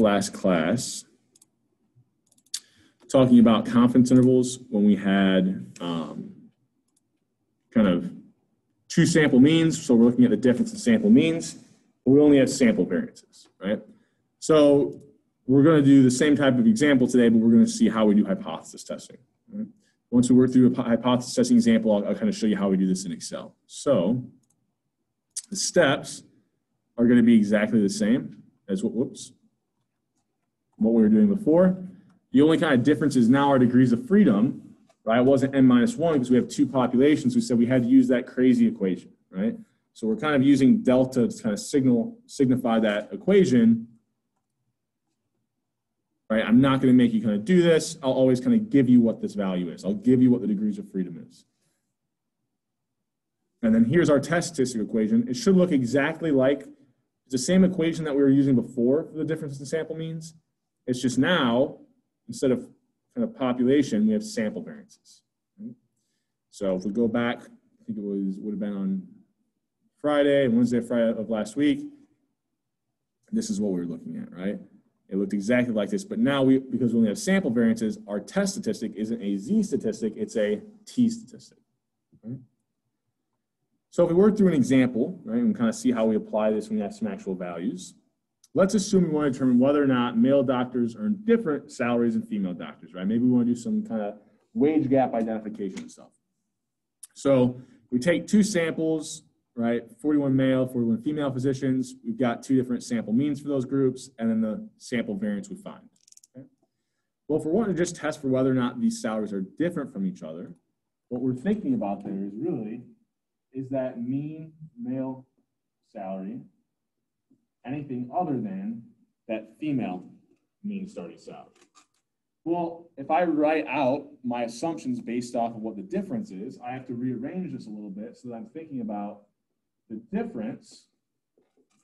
last class talking about confidence intervals when we had um, kind of two sample means. So we're looking at the difference in sample means, but we only have sample variances, right? So we're going to do the same type of example today, but we're going to see how we do hypothesis testing. Right? Once we work through a hypothesis testing example, I'll, I'll kind of show you how we do this in Excel. So the steps are going to be exactly the same as what, whoops, what we were doing before. The only kind of difference is now our degrees of freedom, right? It wasn't n minus one because we have two populations. We said we had to use that crazy equation, right? So we're kind of using delta to kind of signal signify that equation right? I'm not going to make you kind of do this. I'll always kind of give you what this value is. I'll give you what the degrees of freedom is. And then here's our test statistic equation. It should look exactly like the same equation that we were using before for the difference in sample means. It's just now, instead of kind of population, we have sample variances. So if we go back, I think it was would have been on Friday, and Wednesday, Friday of last week, this is what we were looking at, right? It looked exactly like this, but now we, because we only have sample variances, our test statistic isn't a z statistic, it's a t statistic. So if we work through an example, right, and kind of see how we apply this when we have some actual values, let's assume we want to determine whether or not male doctors earn different salaries than female doctors, right? Maybe we want to do some kind of wage gap identification and stuff. So we take two samples, right? 41 male, 41 female physicians. We've got two different sample means for those groups, and then the sample variance we find. Okay? Well, if we're wanting to just test for whether or not these salaries are different from each other, what we're thinking about there is really, is that mean male salary anything other than that female mean starting salary? Well, if I write out my assumptions based off of what the difference is, I have to rearrange this a little bit so that I'm thinking about the difference,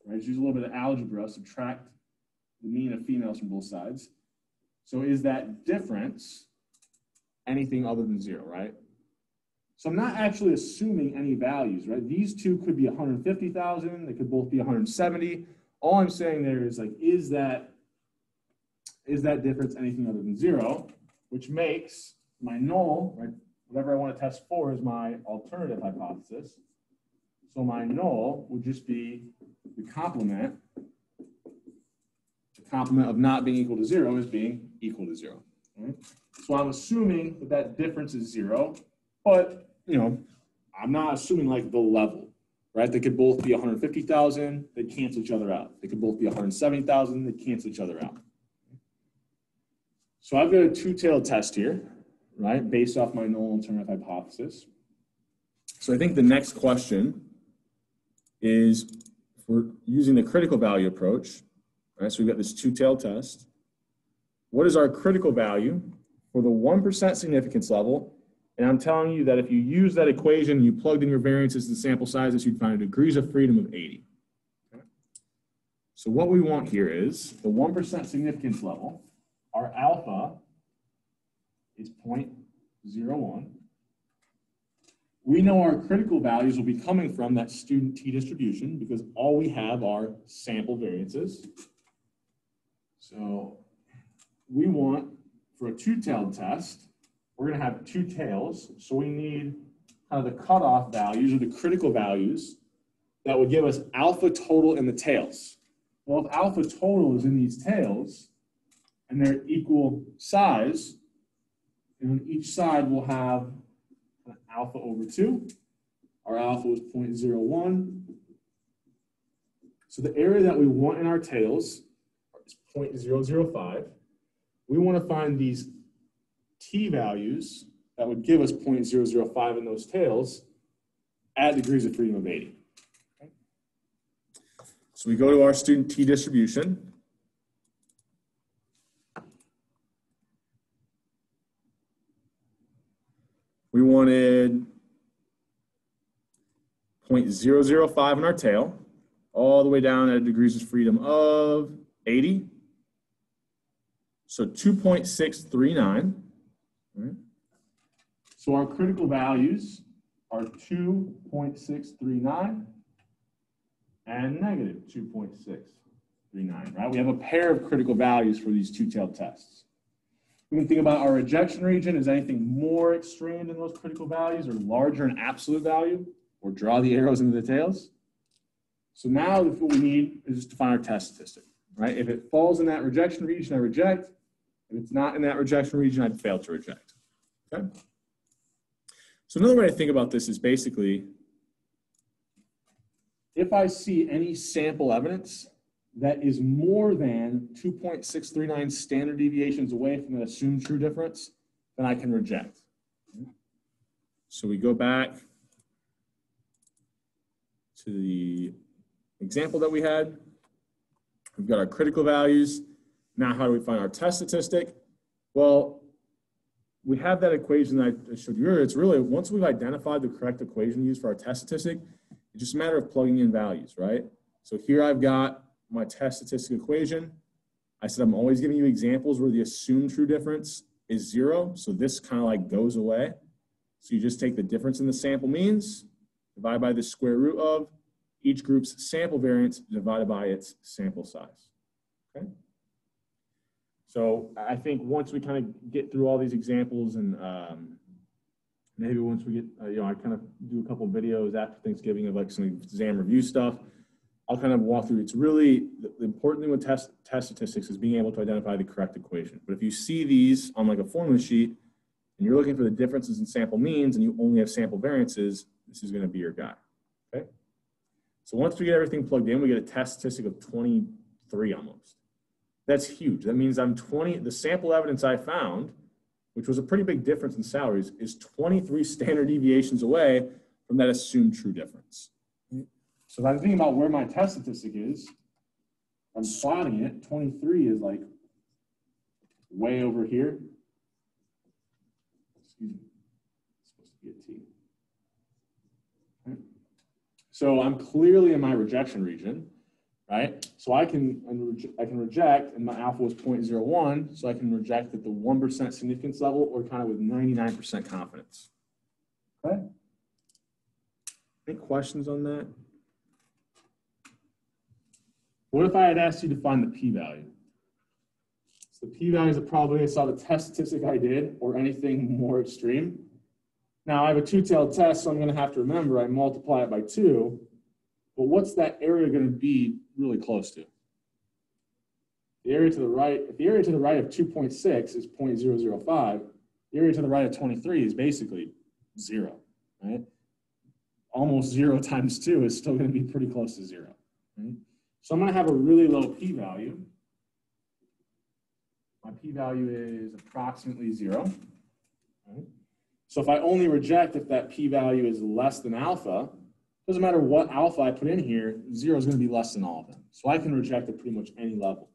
right, just use a little bit of algebra, subtract the mean of females from both sides. So is that difference anything other than zero, right? So I'm not actually assuming any values, right? These two could be 150,000, they could both be 170. All I'm saying there is like, is that, is that difference anything other than zero, which makes my null, right? Whatever I want to test for is my alternative hypothesis. So my null would just be the complement. The complement of not being equal to zero is being equal to zero. Right? So I'm assuming that that difference is zero, but you know, I'm not assuming like the level, right? They could both be 150,000, they cancel each other out. They could both be 170,000, they cancel each other out. So I've got a two-tailed test here, right, based off my null alternative hypothesis. So I think the next question is if we're using the critical value approach, right, so we've got this two-tailed test. What is our critical value for the 1% significance level? And I'm telling you that if you use that equation, you plugged in your variances and sample sizes, you'd find a degrees of freedom of 80. Okay. So what we want here is the 1% significance level, our alpha is 0.01 we know our critical values will be coming from that student t-distribution because all we have are sample variances. So we want, for a two-tailed test, we're going to have two tails. So we need kind of the cutoff values or the critical values that would give us alpha total in the tails. Well, if alpha total is in these tails and they're equal size, and each side will have alpha over 2. Our alpha was 0.01. So the area that we want in our tails is 0.005. We want to find these t values that would give us 0.005 in those tails at degrees of freedom of 80. Okay. So we go to our student t distribution. we wanted 0.005 in our tail, all the way down at degrees of freedom of 80. So 2.639. Right? So our critical values are 2.639 and negative 2.639. right? We have a pair of critical values for these two-tailed tests. We can think about our rejection region as anything more extreme than those critical values or larger in absolute value, or draw the arrows into the tails. So now what we need is to find our test statistic, right? If it falls in that rejection region, I reject. If it's not in that rejection region, I'd fail to reject, okay? So another way to think about this is basically, if I see any sample evidence that is more than 2.639 standard deviations away from the assumed true difference, then I can reject. So we go back to the example that we had. We've got our critical values. Now how do we find our test statistic? Well, we have that equation that I showed you earlier. It's really, once we've identified the correct equation used for our test statistic, it's just a matter of plugging in values, right? So here I've got my test statistic equation. I said I'm always giving you examples where the assumed true difference is zero. So this kind of like goes away. So you just take the difference in the sample means, divide by the square root of each group's sample variance divided by its sample size. Okay. So I think once we kind of get through all these examples and um, maybe once we get, uh, you know, I kind of do a couple videos after Thanksgiving of like some exam review stuff. I'll kind of walk through. It's really the, the important thing with test test statistics is being able to identify the correct equation. But if you see these on like a formula sheet and you're looking for the differences in sample means and you only have sample variances, this is going to be your guy. Okay. So once we get everything plugged in, we get a test statistic of 23 almost. That's huge. That means I'm 20. The sample evidence I found, which was a pretty big difference in salaries, is 23 standard deviations away from that assumed true difference. So if I'm thinking about where my test statistic is, I'm plotting it, 23 is like way over here. Excuse me, it's supposed to be a T. So I'm clearly in my rejection region, right? So I can, I can reject, and my alpha was 0.01, so I can reject at the 1% significance level or kind of with 99% confidence. Okay? Any questions on that? What if I had asked you to find the p-value? So the p-value is the probability I saw the test statistic I did or anything more extreme. Now I have a two-tailed test, so I'm gonna have to remember I multiply it by two, but what's that area gonna be really close to? The area to the right, if the area to the right of 2.6 is 0.005, the area to the right of 23 is basically zero, right? Almost zero times two is still gonna be pretty close to zero, right? So I'm going to have a really low p-value. My p-value is approximately zero. Right? So if I only reject if that p-value is less than alpha, doesn't matter what alpha I put in here, zero is going to be less than all of them. So I can reject at pretty much any level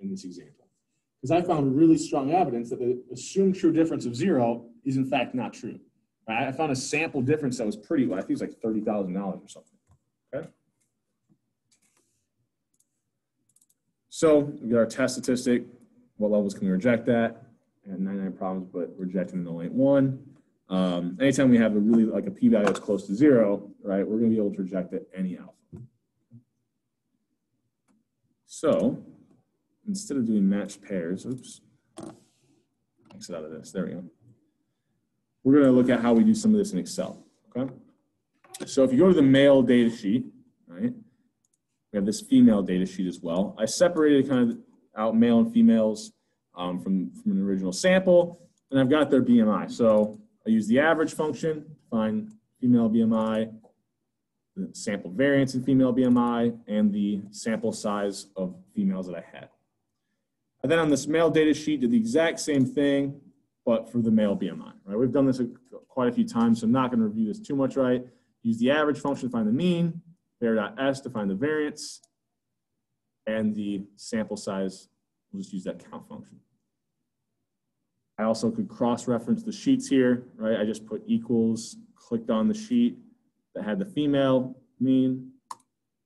in this example. Because I found really strong evidence that the assumed true difference of zero is in fact not true. Right? I found a sample difference that was pretty, I think it's like $30,000 or something. Okay. So we got our test statistic. What levels can we reject that? And 99 problems, but rejecting the only one. Um, anytime we have a really like a p-value that's close to zero, right, we're going to be able to reject at any alpha. So instead of doing matched pairs, oops, exit out of this. There we go. We're going to look at how we do some of this in Excel. Okay. So if you go to the male data sheet, right, we have this female data sheet as well. I separated kind of out male and females um, from, from an original sample, and I've got their BMI. So I use the average function, to find female BMI, the sample variance in female BMI, and the sample size of females that I had. And then on this male data sheet, did the exact same thing, but for the male BMI, right? We've done this a, quite a few times, so I'm not gonna review this too much, right? Use the average function to find the mean, var.s to find the variance, and the sample size, we'll just use that count function. I also could cross-reference the sheets here, right? I just put equals, clicked on the sheet that had the female mean,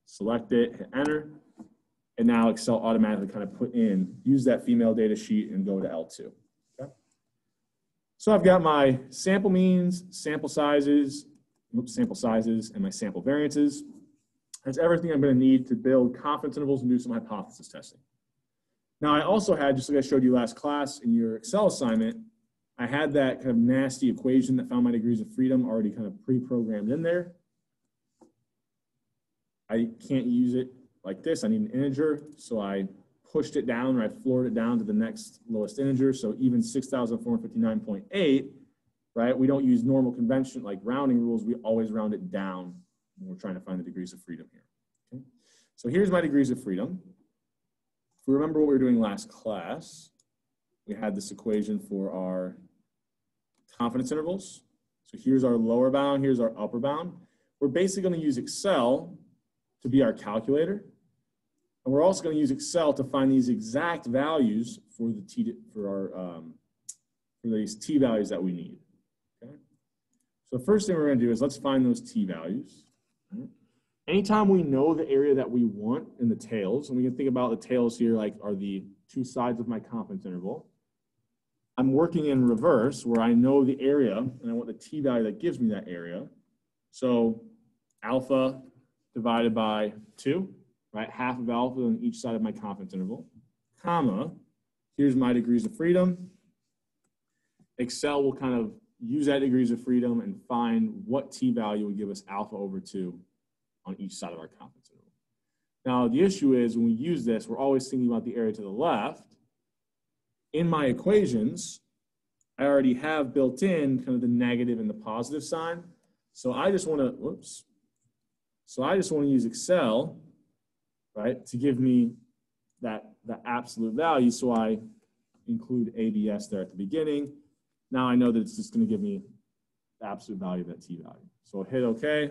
select it, hit enter, and now Excel automatically kind of put in, use that female data sheet and go to L2. Okay? So I've got my sample means, sample sizes, oops, sample sizes, and my sample variances. That's everything I'm going to need to build confidence intervals and do some hypothesis testing. Now, I also had, just like I showed you last class in your Excel assignment, I had that kind of nasty equation that found my degrees of freedom already kind of pre-programmed in there. I can't use it like this. I need an integer, so I pushed it down, or I floored it down to the next lowest integer. So even 6,459.8, right? We don't use normal convention like rounding rules. We always round it down when we're trying to find the degrees of freedom here. Okay? So here's my degrees of freedom. If we remember what we were doing last class, we had this equation for our confidence intervals. So here's our lower bound, here's our upper bound. We're basically going to use Excel to be our calculator. And we're also going to use Excel to find these exact values for the t for our um, for these t values that we need. Okay. So the first thing we're going to do is let's find those t values. Anytime we know the area that we want in the tails, and we can think about the tails here like are the two sides of my confidence interval. I'm working in reverse where I know the area and I want the t value that gives me that area. So alpha divided by 2, right? Half of alpha on each side of my confidence interval, comma, here's my degrees of freedom. Excel will kind of use that degrees of freedom and find what t-value would give us alpha over 2 on each side of our confidence interval. Now, the issue is when we use this, we're always thinking about the area to the left. In my equations, I already have built in kind of the negative and the positive sign. So I just want to, whoops, so I just want to use Excel, right, to give me that, that absolute value. So I include ABS there at the beginning. Now I know that it's just going to give me the absolute value of that t value. So I'll hit OK.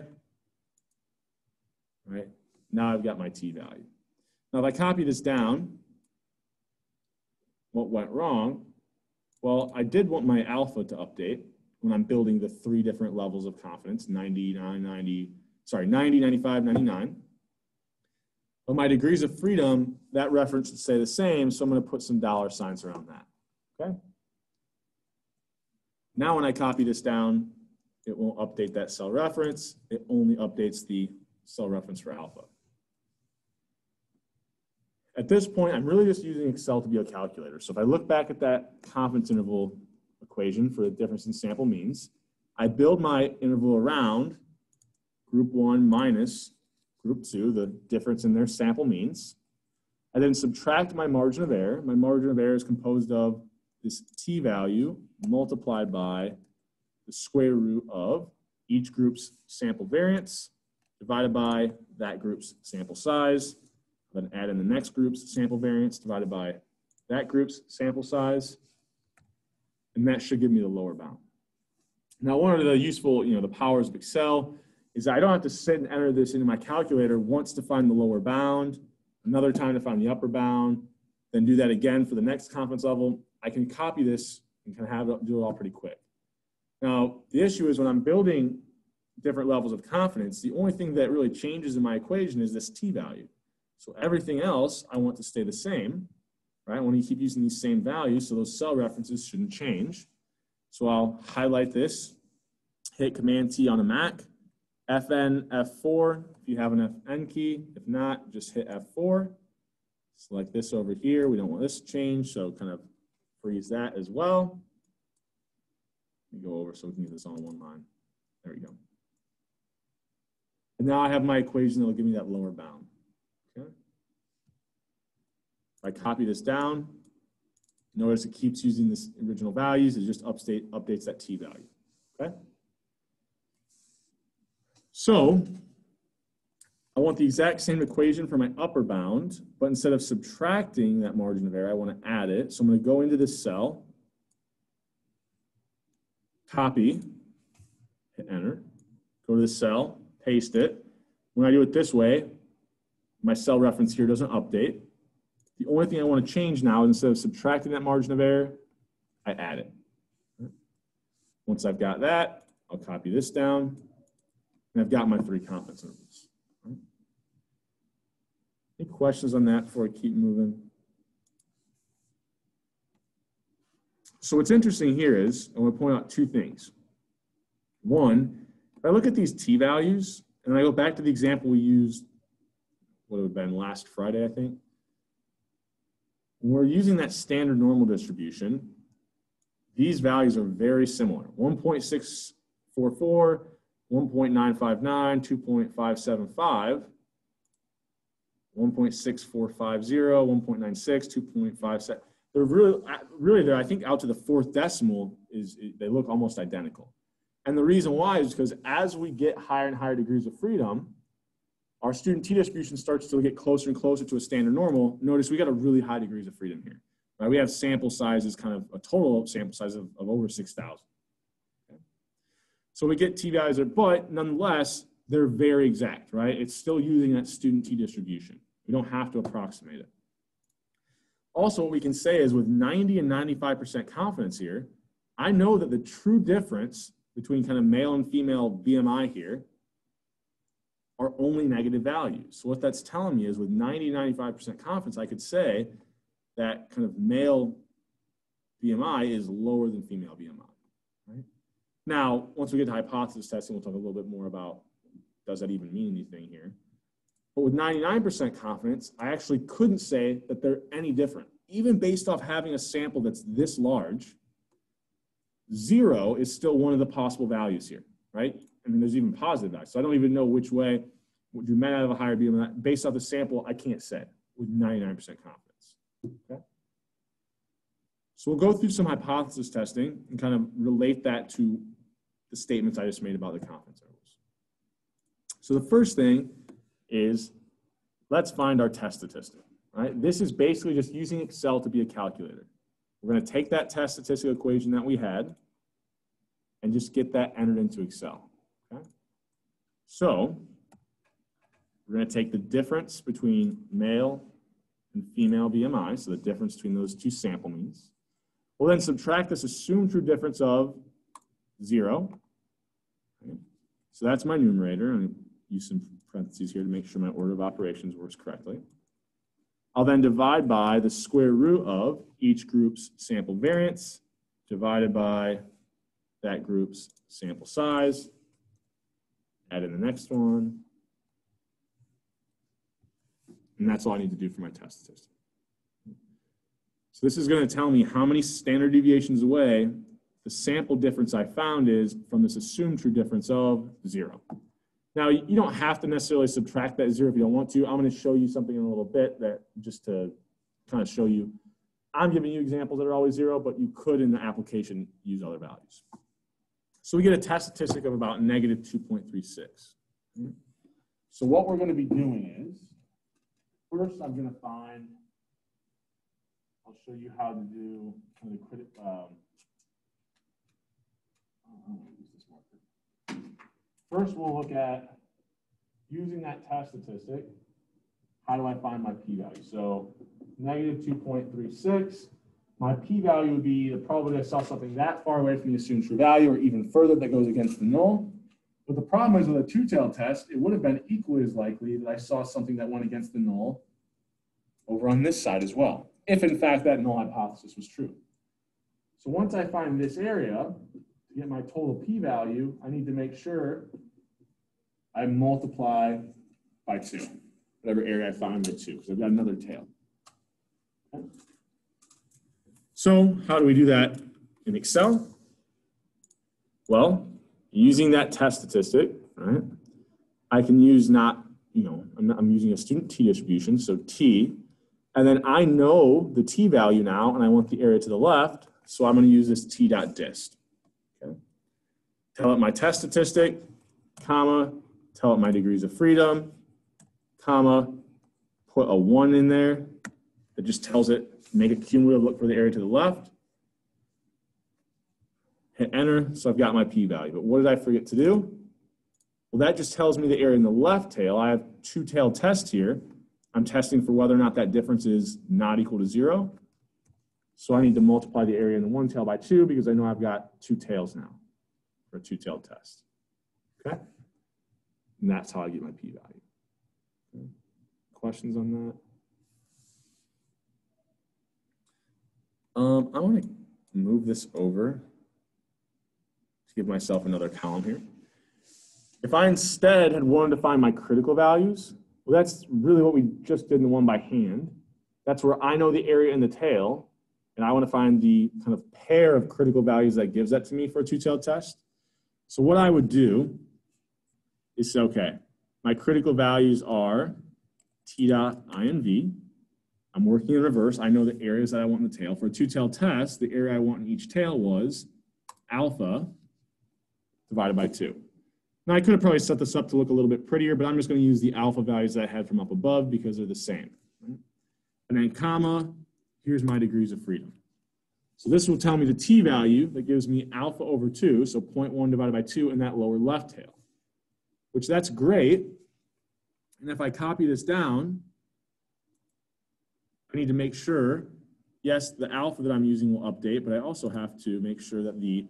Right now I've got my t value. Now if I copy this down, what went wrong? Well, I did want my alpha to update when I'm building the three different levels of confidence, 99, 90, sorry, 90, 95, 99. But my degrees of freedom, that reference should stay the same, so I'm going to put some dollar signs around that. Okay? Now when I copy this down, it won't update that cell reference. It only updates the cell reference for alpha. At this point, I'm really just using Excel to be a calculator. So if I look back at that confidence interval equation for the difference in sample means, I build my interval around group one minus group two, the difference in their sample means. I then subtract my margin of error. My margin of error is composed of this t value multiplied by the square root of each group's sample variance divided by that group's sample size. Then add in the next group's sample variance divided by that group's sample size. And that should give me the lower bound. Now, one of the useful, you know, the powers of Excel is I don't have to sit and enter this into my calculator once to find the lower bound, another time to find the upper bound, then do that again for the next confidence level. I can copy this and can have it, do it all pretty quick. Now, the issue is when I'm building different levels of confidence, the only thing that really changes in my equation is this t-value. So everything else I want to stay the same, right? I want to keep using these same values, so those cell references shouldn't change. So I'll highlight this, hit Command T on a Mac, FN F4 if you have an FN key. If not, just hit F4. Select this over here. We don't want this to change, so kind of freeze that as well. Let me go over so we can get this on one line. There we go. And now I have my equation that will give me that lower bound. Okay. If I copy this down, notice it keeps using this original values. It just update, updates that t value. Okay. So I want the exact same equation for my upper bound, but instead of subtracting that margin of error, I want to add it. So I'm going to go into this cell, copy, hit enter, go to the cell, paste it. When I do it this way, my cell reference here doesn't update. The only thing I want to change now is instead of subtracting that margin of error, I add it. Once I've got that, I'll copy this down, and I've got my three confidence intervals. Any questions on that before I keep moving? So what's interesting here is, I want to point out two things. One, I look at these t-values, and I go back to the example we used what it would have been last Friday, I think. When we're using that standard normal distribution, these values are very similar. 1.644, 1.959, 2.575, 1.6450, 1.96, 2.57. They're really, really, they're, I think out to the fourth decimal is, they look almost identical. And the reason why is because as we get higher and higher degrees of freedom, our student t-distribution starts to get closer and closer to a standard normal. Notice we got a really high degrees of freedom here. Right? We have sample sizes, kind of a total sample size of, of over 6,000. Okay. So we get t-values, but nonetheless, they're very exact, right? It's still using that student t-distribution. We don't have to approximate it. Also, what we can say is with 90 and 95% confidence here, I know that the true difference between kind of male and female BMI here are only negative values. So what that's telling me is with 90, 95% confidence, I could say that kind of male BMI is lower than female BMI, right? Now, once we get to hypothesis testing, we'll talk a little bit more about does that even mean anything here. But with 99% confidence, I actually couldn't say that they're any different. Even based off having a sample that's this large, zero is still one of the possible values here, right? I mean, there's even positive values. So I don't even know which way, would you men have a higher BMI? Based off the sample, I can't say with 99% confidence, okay? So we'll go through some hypothesis testing and kind of relate that to the statements I just made about the confidence intervals. So the first thing is let's find our test statistic, right? This is basically just using Excel to be a calculator. We're going to take that test statistical equation that we had and just get that entered into Excel. Okay? So we're going to take the difference between male and female BMI, so the difference between those two sample means. We'll then subtract this assumed true difference of zero. Okay? So that's my numerator. I'm use some parentheses here to make sure my order of operations works correctly. I'll then divide by the square root of each group's sample variance divided by that group's sample size. Add in the next one. And that's all I need to do for my test statistic. So this is going to tell me how many standard deviations away the sample difference I found is from this assumed true difference of zero. Now, you don't have to necessarily subtract that zero if you don't want to. I'm going to show you something in a little bit that just to kind of show you. I'm giving you examples that are always zero, but you could in the application use other values. So we get a test statistic of about negative 2.36. So what we're going to be doing is, first I'm going to find, I'll show you how to do kind of the critic, um, First, we'll look at using that test statistic, how do I find my p-value? So negative 2.36, my p-value would be the probability I saw something that far away from the assumed true value or even further that goes against the null. But the problem is with a two-tailed test, it would have been equally as likely that I saw something that went against the null over on this side as well, if in fact that null hypothesis was true. So once I find this area, get my total p-value, I need to make sure I multiply by two, whatever area I find by two, because I've got another tail. Okay. So how do we do that in Excel? Well, using that test statistic, right, I can use not, you know, I'm, not, I'm using a student t-distribution, so t, and then I know the t value now, and I want the area to the left, so I'm going to use this t dot dist. Tell it my test statistic, comma, tell it my degrees of freedom, comma, put a one in there that just tells it, make it cumulative, look for the area to the left, hit enter, so I've got my p-value. But what did I forget to do? Well, that just tells me the area in the left tail. I have two-tail test here. I'm testing for whether or not that difference is not equal to zero. So I need to multiply the area in the one tail by two because I know I've got two tails now for a two-tailed test. Okay? And that's how I get my p-value. Okay. Questions on that? Um, I want to move this over to give myself another column here. If I instead had wanted to find my critical values, Well, that's really what we just did in the one by hand. That's where I know the area in the tail, and I want to find the kind of pair of critical values that gives that to me for a two-tailed test. So what I would do is say, okay, my critical values are T dot inv. I and V. I'm working in reverse. I know the areas that I want in the tail. For a two-tail test, the area I want in each tail was alpha divided by 2. Now, I could have probably set this up to look a little bit prettier, but I'm just going to use the alpha values that I had from up above because they're the same. And then comma, here's my degrees of freedom. So this will tell me the t value that gives me alpha over 2, so 0.1 divided by 2 in that lower left tail, which that's great. And if I copy this down, I need to make sure, yes, the alpha that I'm using will update, but I also have to make sure that the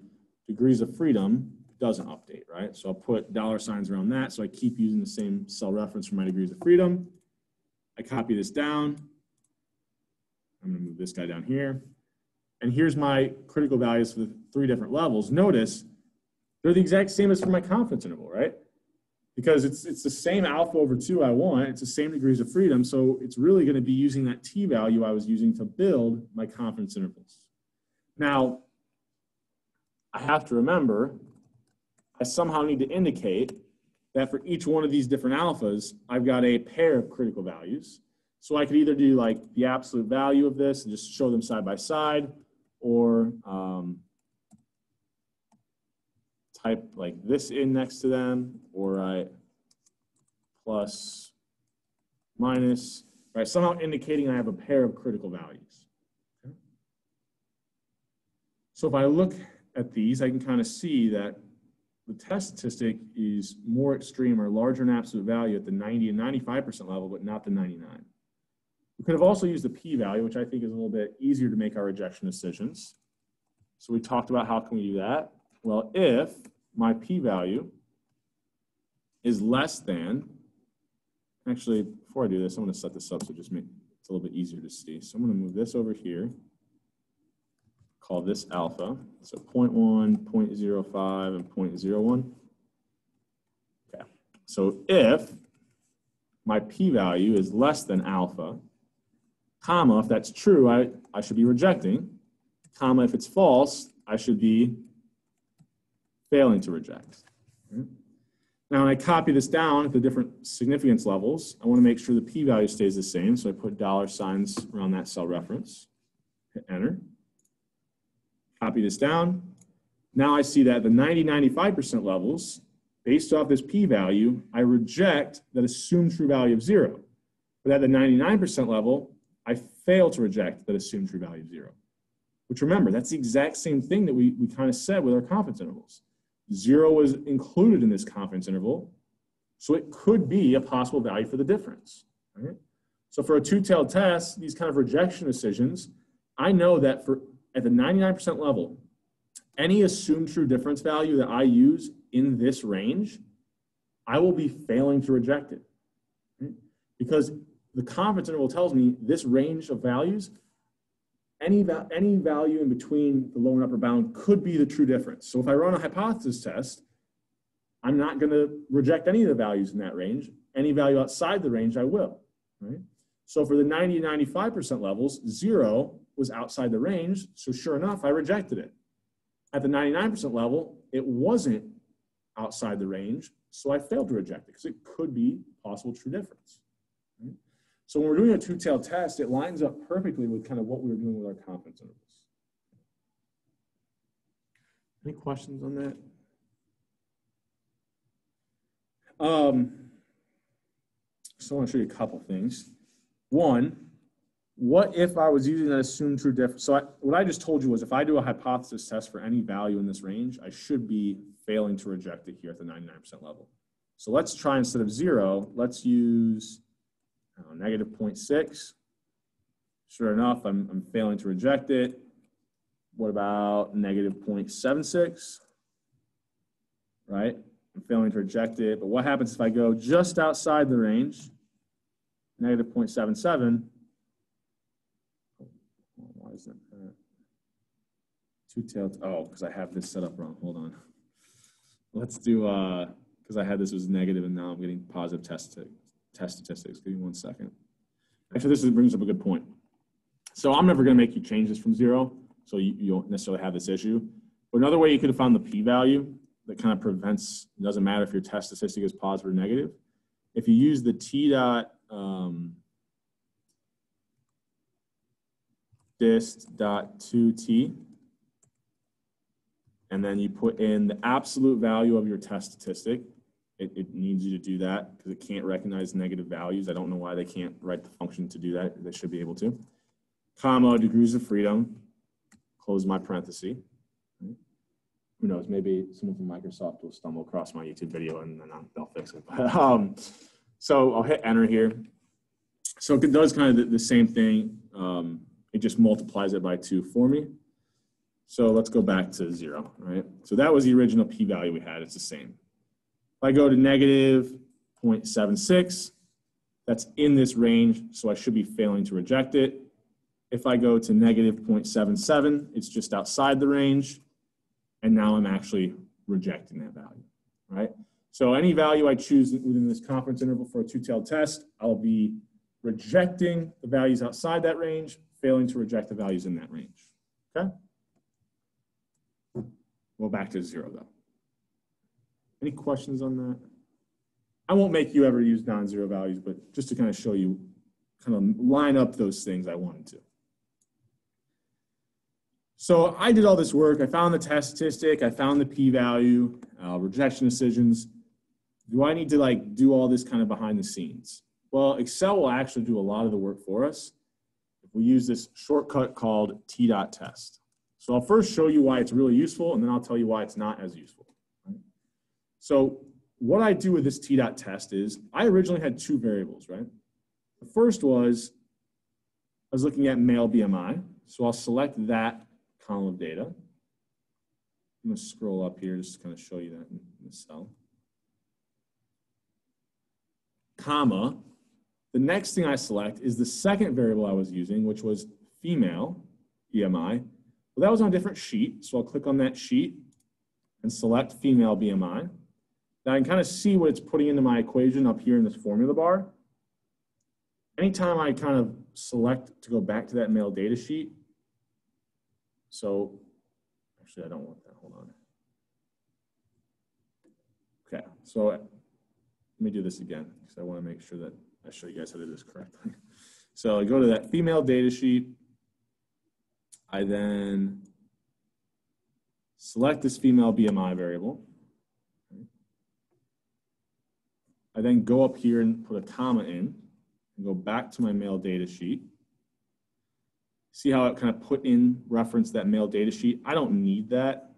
degrees of freedom doesn't update, right? So I'll put dollar signs around that so I keep using the same cell reference for my degrees of freedom. I copy this down. I'm gonna move this guy down here. And here's my critical values for the three different levels. Notice they're the exact same as for my confidence interval, right? Because it's, it's the same alpha over two I want, it's the same degrees of freedom, so it's really gonna be using that t value I was using to build my confidence intervals. Now, I have to remember, I somehow need to indicate that for each one of these different alphas, I've got a pair of critical values. So I could either do like the absolute value of this and just show them side by side, or um, type like this in next to them, or I plus minus, right? Somehow indicating I have a pair of critical values. So if I look at these, I can kind of see that the test statistic is more extreme or larger in absolute value at the 90 and 95% level, but not the 99. We could have also used the p-value, which I think is a little bit easier to make our rejection decisions. So we talked about how can we do that? Well, if my p-value is less than, actually, before I do this, I'm gonna set this up so just make it's a little bit easier to see. So I'm gonna move this over here call this alpha. So 0.1, 0.05, and 0.01. Okay, so if my p-value is less than alpha, comma, if that's true, I, I should be rejecting, comma, if it's false, I should be failing to reject. Now, when I copy this down at the different significance levels, I want to make sure the p-value stays the same, so I put dollar signs around that cell reference, hit enter copy this down. Now I see that the 90, 95% levels, based off this p-value, I reject that assumed true value of zero. But at the 99% level, I fail to reject that assumed true value of zero. Which remember, that's the exact same thing that we, we kind of said with our confidence intervals. Zero was included in this confidence interval, so it could be a possible value for the difference. Right? So for a two-tailed test, these kind of rejection decisions, I know that for at the 99% level, any assumed true difference value that I use in this range, I will be failing to reject it. Because the confidence interval tells me this range of values, any, va any value in between the lower and upper bound could be the true difference. So if I run a hypothesis test, I'm not going to reject any of the values in that range. Any value outside the range, I will. Right? So for the 90 95% levels, zero was outside the range. So sure enough, I rejected it. At the 99% level, it wasn't outside the range. So I failed to reject it because it could be possible true difference. So when we're doing a two-tailed test, it lines up perfectly with kind of what we were doing with our confidence intervals. Any questions on that? Um, so I want to show you a couple things. One, what if I was using that assumed true difference? So I, what I just told you was if I do a hypothesis test for any value in this range, I should be failing to reject it here at the 99% level. So let's try instead of zero, let's use uh, negative 0.6. Sure enough, I'm, I'm failing to reject it. What about negative 0.76? Right? I'm failing to reject it. But what happens if I go just outside the range, negative 0.77? isn't uh, two-tailed? Oh, because I have this set up wrong. Hold on. Let's do, because uh, I had this was negative and now I'm getting positive test test statistics. Give me one second. Actually, this is, brings up a good point. So I'm never going to make you change this from zero, so you, you don't necessarily have this issue. But another way you could have found the p-value that kind of prevents, doesn't matter if your test statistic is positive or negative. If you use the t dot um, dist dot 2t, and then you put in the absolute value of your test statistic. It, it needs you to do that because it can't recognize negative values. I don't know why they can't write the function to do that. They should be able to. Comma, degrees of freedom, close my parenthesis. Who knows, maybe someone from Microsoft will stumble across my YouTube video and then they'll fix it. But, um, so I'll hit enter here. So it does kind of the, the same thing. Um, it just multiplies it by two for me. So let's go back to zero, right? So that was the original p-value we had. It's the same. I go to negative 0.76, that's in this range, so I should be failing to reject it. If I go to negative 0.77, it's just outside the range, and now I'm actually rejecting that value, right? So any value I choose within this confidence interval for a two-tailed test, I'll be rejecting the values outside that range, failing to reject the values in that range, okay? Well, back to zero though. Any questions on that? I won't make you ever use non-zero values, but just to kind of show you, kind of line up those things I wanted to. So I did all this work. I found the test statistic. I found the p-value, uh, rejection decisions. Do I need to like do all this kind of behind the scenes? Well, Excel will actually do a lot of the work for us if we use this shortcut called t-dot test. So I'll first show you why it's really useful, and then I'll tell you why it's not as useful. So what I do with this t-dot test is I originally had two variables, right? The first was I was looking at male BMI. So I'll select that column of data. I'm going to scroll up here just to kind of show you that in the cell. Comma. The next thing I select is the second variable I was using, which was female BMI. Well, that was on a different sheet, so I'll click on that sheet and select female BMI. Now I can kind of see what it's putting into my equation up here in this formula bar. Anytime I kind of select to go back to that male data sheet, so actually I don't want that, hold on. Okay, so let me do this again because I want to make sure that I show you guys how to do this correctly. So I go to that female data sheet, I then select this female BMI variable. I then go up here and put a comma in and go back to my male data sheet. See how it kind of put in reference that male data sheet? I don't need that,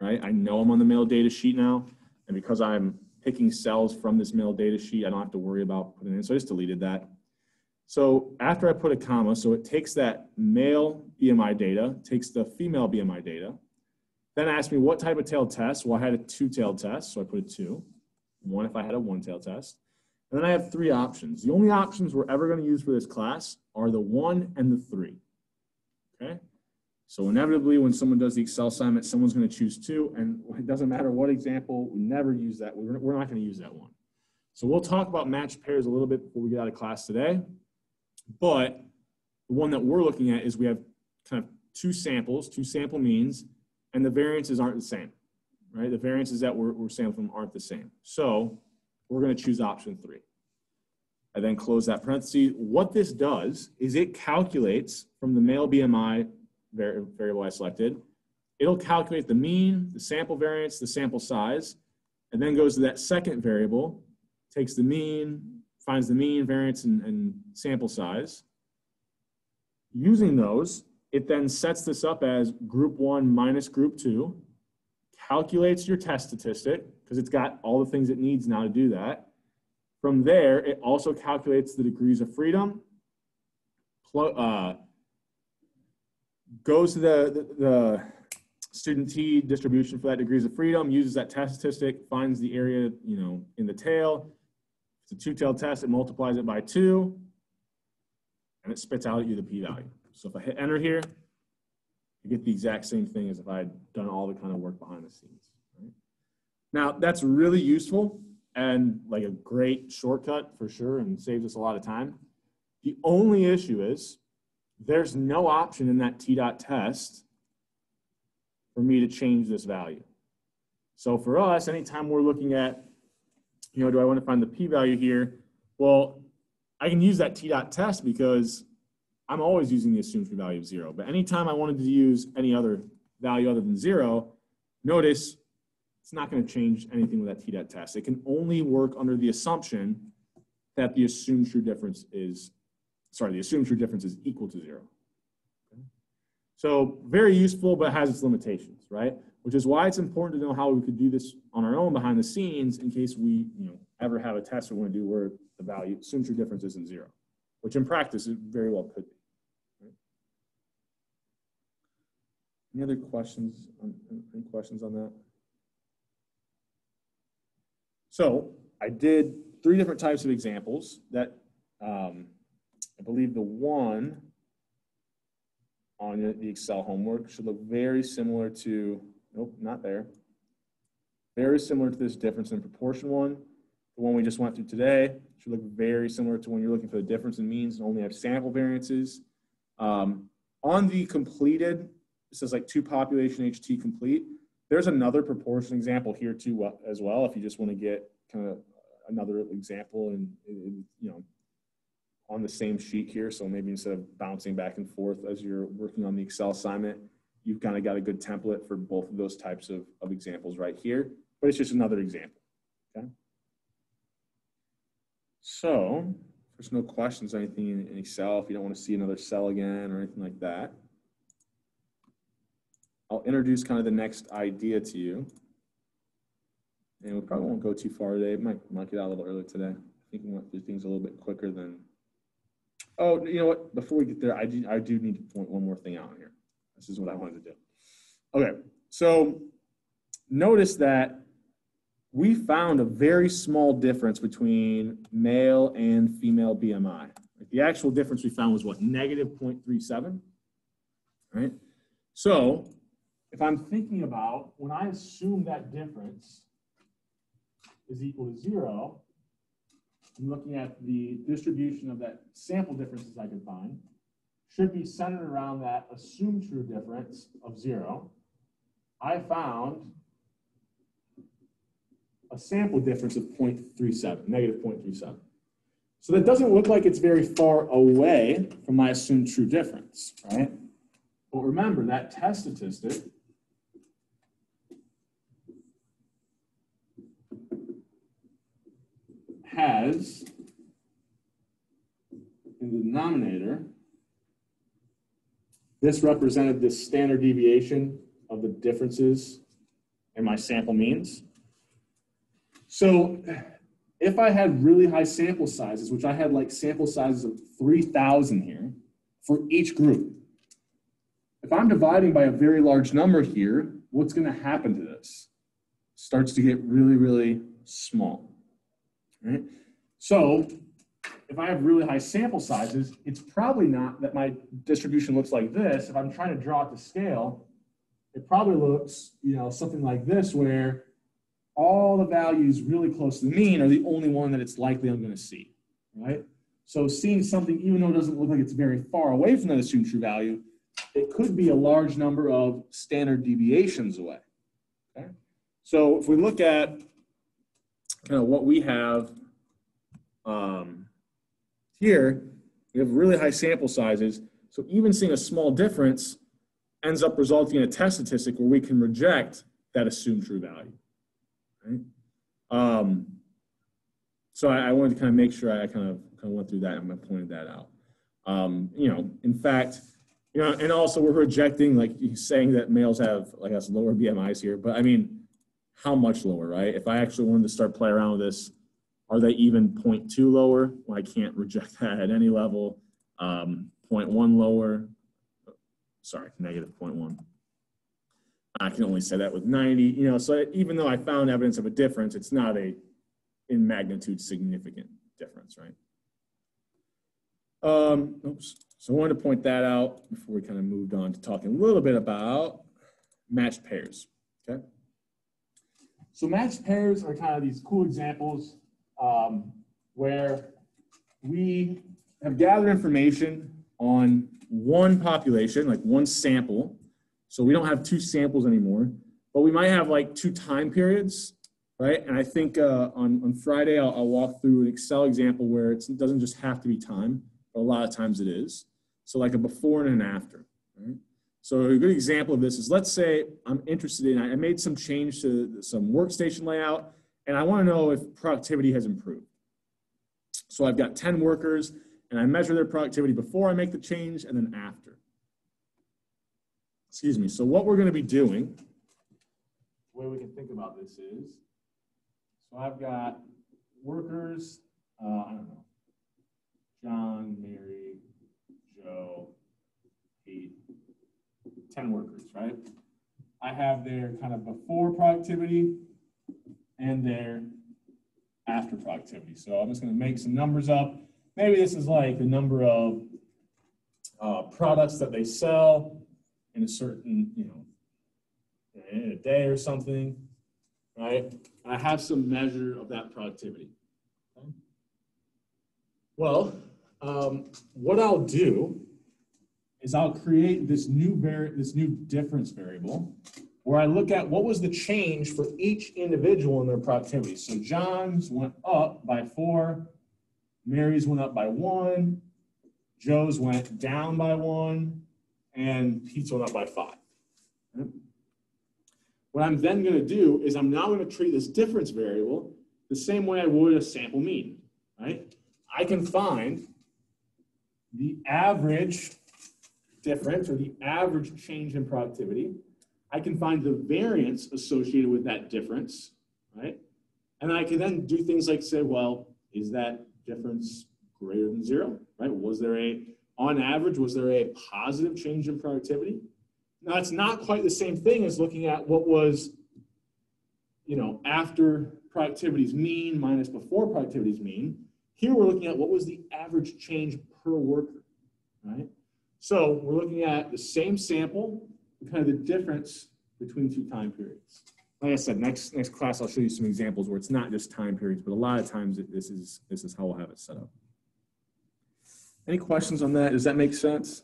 right? I know I'm on the male data sheet now. And because I'm picking cells from this male data sheet, I don't have to worry about putting in. So I just deleted that. So after I put a comma, so it takes that male BMI data, takes the female BMI data, then asks me what type of tail test. Well, I had a two-tailed test, so I put a two. One if I had a one tail test. And then I have three options. The only options we're ever going to use for this class are the one and the three. Okay? So inevitably, when someone does the Excel assignment, someone's going to choose two, and it doesn't matter what example, we never use that. We're not going to use that one. So we'll talk about matched pairs a little bit before we get out of class today. But the one that we're looking at is we have kind of two samples, two sample means, and the variances aren't the same, right? The variances that we're, we're sampling aren't the same. So we're going to choose option three. I then close that parenthesis. What this does is it calculates from the male BMI variable I selected, it'll calculate the mean, the sample variance, the sample size, and then goes to that second variable, takes the mean, finds the mean, variance, and, and sample size. Using those, it then sets this up as group one minus group two, calculates your test statistic, because it's got all the things it needs now to do that. From there, it also calculates the degrees of freedom, uh, goes to the, the, the, student T distribution for that degrees of freedom, uses that test statistic, finds the area, you know, in the tail, it's a two-tailed test, it multiplies it by two, and it spits out at you the p-value. So if I hit enter here, you get the exact same thing as if I had done all the kind of work behind the scenes. Right? Now, that's really useful and like a great shortcut for sure and saves us a lot of time. The only issue is there's no option in that T dot test for me to change this value. So for us, anytime we're looking at, you know, do I want to find the p-value here? Well, I can use that T dot test because I'm always using the assumed true value of zero. But anytime I wanted to use any other value other than zero, notice it's not going to change anything with that T dot test. It can only work under the assumption that the assumed true difference is, sorry, the assumed true difference is equal to zero. Okay. So very useful, but has its limitations, right? Which is why it's important to know how we could do this on our own behind the scenes in case we, you know, ever have a test we want to do where the value assumed true difference isn't zero, which in practice it very well could be. Any other questions? On, any questions on that? So I did three different types of examples that um, I believe the one on the Excel homework should look very similar to, nope, not there. Very similar to this difference in proportion one. The one we just went through today should look very similar to when you're looking for the difference in means and only have sample variances. Um, on the completed it says like two population HT complete. There's another proportion example here too uh, as well. If you just want to get kind of another example and, you know, on the same sheet here. So maybe instead of bouncing back and forth as you're working on the Excel assignment, you've kind of got a good template for both of those types of, of examples right here, but it's just another example, okay? So there's no questions anything in, in Excel if you don't want to see another cell again or anything like that. I'll introduce kind of the next idea to you. And we probably won't go too far today. Might, might get out a little early today. I think we went through things a little bit quicker than. Oh, you know what? Before we get there, I do, I do need to point one more thing out here. This is what I wanted to do. Okay, so notice that we found a very small difference between male and female BMI. The actual difference we found was what, negative 0.37, right? So if I'm thinking about when I assume that difference is equal to zero, I'm looking at the distribution of that sample differences I could find, should be centered around that assumed true difference of zero. I found a sample difference of 0.37, negative 0.37. So that doesn't look like it's very far away from my assumed true difference, right? But remember, that test statistic has in the denominator, this represented the standard deviation of the differences in my sample means. So if I had really high sample sizes, which I had like sample sizes of 3,000 here for each group, if I'm dividing by a very large number here, what's going to happen to this? Starts to get really, really small right? So if I have really high sample sizes, it's probably not that my distribution looks like this. If I'm trying to draw it to scale, it probably looks, you know, something like this where all the values really close to the mean are the only one that it's likely I'm going to see, right? So seeing something, even though it doesn't look like it's very far away from that assumed true value, it could be a large number of standard deviations away, okay? So if we look at kind of what we have um, here, we have really high sample sizes. So even seeing a small difference ends up resulting in a test statistic where we can reject that assumed true value. Um, so I, I, wanted to kind of make sure I kind of kind of went through that and pointed that out. Um, you know, in fact, you know, and also we're rejecting like saying that males have like us lower BMIs here, but I mean, how much lower, right? If I actually wanted to start play around with this, are they even 0.2 lower? Well, I can't reject that at any level. Um, 0.1 lower, sorry, negative 0.1. I can only say that with 90, you know, so even though I found evidence of a difference, it's not a in magnitude significant difference, right? Um, oops. So I wanted to point that out before we kind of moved on to talking a little bit about matched pairs, okay? So matched pairs are kind of these cool examples um, where we have gathered information on one population, like one sample. So we don't have two samples anymore, but we might have like two time periods, right? And I think uh, on, on Friday, I'll, I'll, walk through an Excel example where it doesn't just have to be time, but a lot of times it is. So like a before and an after, right? So a good example of this is let's say I'm interested in, I made some change to some workstation layout and I wanna know if productivity has improved. So I've got 10 workers and I measure their productivity before I make the change and then after. Excuse me. So what we're going to be doing, the way we can think about this is, so I've got workers, uh, I don't know, 10 workers, right? I have their kind of before productivity and their after productivity. So I'm just going to make some numbers up Maybe this is like the number of uh, products that they sell in a certain, you know, in a day or something, right? And I have some measure of that productivity. Okay? Well, um, what I'll do is I'll create this new this new difference variable where I look at what was the change for each individual in their productivity. So John's went up by four, Mary's went up by one, Joe's went down by one, and Pete's went up by five. What I'm then going to do is I'm now going to treat this difference variable the same way I would a sample mean, right? I can find the average difference or the average change in productivity. I can find the variance associated with that difference, right? And I can then do things like say, well, is that difference greater than zero, right? Was there a, on average, was there a positive change in productivity? Now, it's not quite the same thing as looking at what was, you know, after productivity's mean minus before productivity's mean. Here we're looking at what was the average change per worker, right? So we're looking at the same sample, kind of the difference between two time periods like I said, next next class I'll show you some examples where it's not just time periods, but a lot of times it, this is this is how we'll have it set up. Any questions on that? Does that make sense?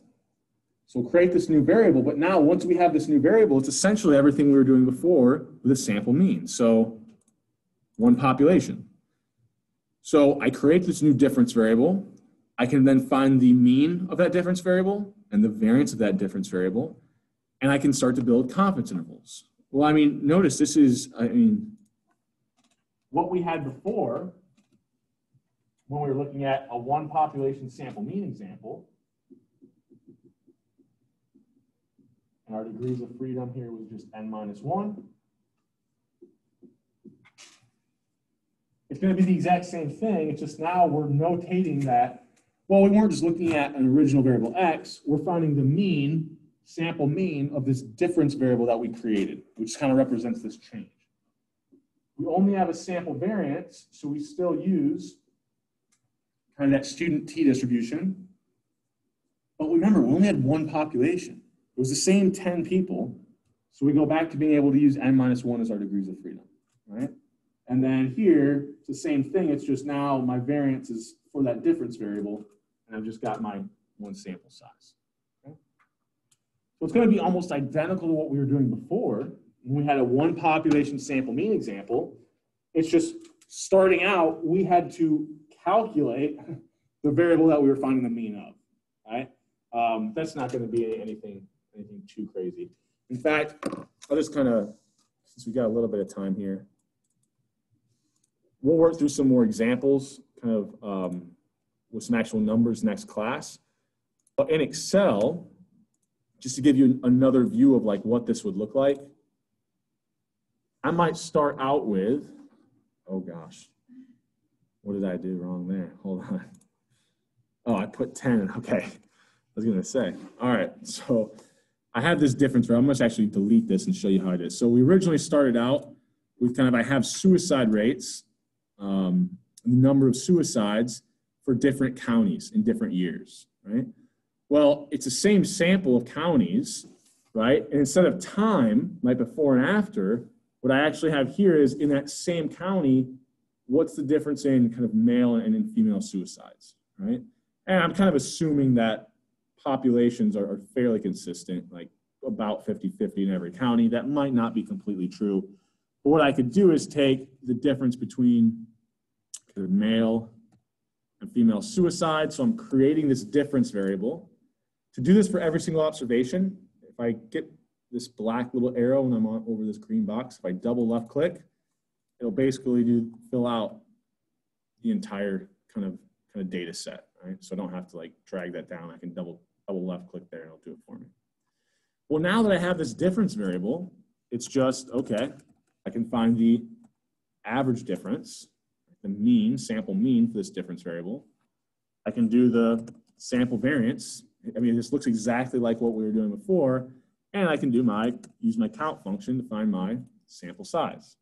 So we'll create this new variable, but now once we have this new variable, it's essentially everything we were doing before with a sample mean. So one population. So I create this new difference variable. I can then find the mean of that difference variable and the variance of that difference variable, and I can start to build confidence intervals. Well, I mean, notice this is, I mean, what we had before when we were looking at a one population sample mean example. And our degrees of freedom here was just n minus one. It's going to be the exact same thing. It's just now we're notating that, well, we weren't just looking at an original variable x, we're finding the mean sample mean of this difference variable that we created, which kind of represents this change. We only have a sample variance, so we still use kind of that student t distribution. But remember, we only had one population. It was the same 10 people. So we go back to being able to use n minus 1 as our degrees of freedom, right? And then here, it's the same thing. It's just now my variance is for that difference variable, and I've just got my one sample size. So it's going to be almost identical to what we were doing before. When we had a one population sample mean example. It's just starting out, we had to calculate the variable that we were finding the mean of, right? Um, that's not going to be anything, anything too crazy. In fact, I'll just kind of, since we got a little bit of time here, we'll work through some more examples, kind of um, with some actual numbers next class. But in Excel, just to give you another view of like what this would look like, I might start out with, oh gosh, what did I do wrong there? Hold on. Oh, I put 10, okay. I was gonna say, all right, so I have this difference where I'm gonna actually delete this and show you how it is. So we originally started out with kind of, I have suicide rates, um, the number of suicides for different counties in different years, right? Well, it's the same sample of counties, right? And instead of time, like before and after, What I actually have here is in that same county, what's the difference in kind of male and in female suicides, right? And I'm kind of assuming that populations are, are fairly consistent, like about 50-50 in every county. That might not be completely true. But what I could do is take the difference between of male and female suicide. So I'm creating this difference variable. To do this for every single observation, if I get this black little arrow when I'm on over this green box, if I double left click, it'll basically do fill out the entire kind of kind of data set, right? So I don't have to like drag that down. I can double double left click there and it'll do it for me. Well, now that I have this difference variable, it's just, okay, I can find the average difference, the mean, sample mean for this difference variable. I can do the sample variance. I mean, this looks exactly like what we were doing before, and I can do my, use my count function to find my sample size,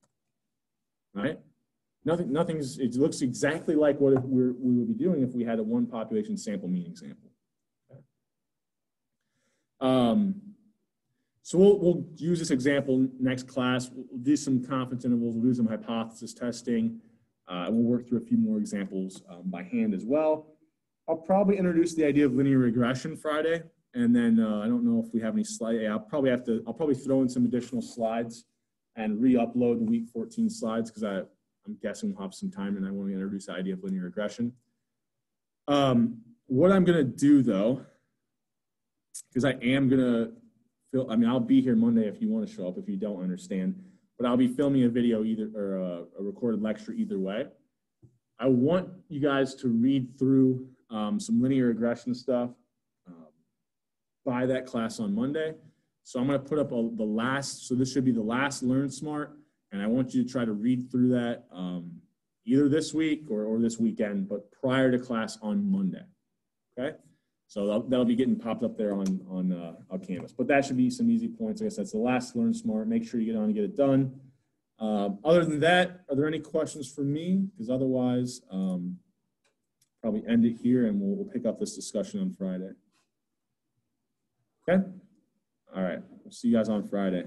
right? Nothing, nothing's, it looks exactly like what we're, we would be doing if we had a one population sample mean example. Um, so we'll, we'll use this example next class. We'll do some confidence intervals, we'll do some hypothesis testing. Uh, we'll work through a few more examples um, by hand as well. I'll probably introduce the idea of linear regression Friday. And then uh, I don't know if we have any slide. I'll probably have to, I'll probably throw in some additional slides and re-upload the week 14 slides because I'm guessing we'll have some time and I want to introduce the idea of linear regression. Um, what I'm going to do though, because I am going to Phil, I mean, I'll be here Monday if you want to show up, if you don't understand, but I'll be filming a video either, or a, a recorded lecture either way. I want you guys to read through um, some linear regression stuff um, by that class on Monday. So I'm going to put up a, the last, so this should be the last Learn Smart, and I want you to try to read through that um, either this week or, or this weekend, but prior to class on Monday. Okay? So that'll, that'll, be getting popped up there on, on, uh, on Canvas. But that should be some easy points. I guess that's the last Learn Smart. Make sure you get on and get it done. Um, other than that, are there any questions for me? Because otherwise, um, probably end it here and we'll, we'll pick up this discussion on Friday. Okay? All right. We'll see you guys on Friday.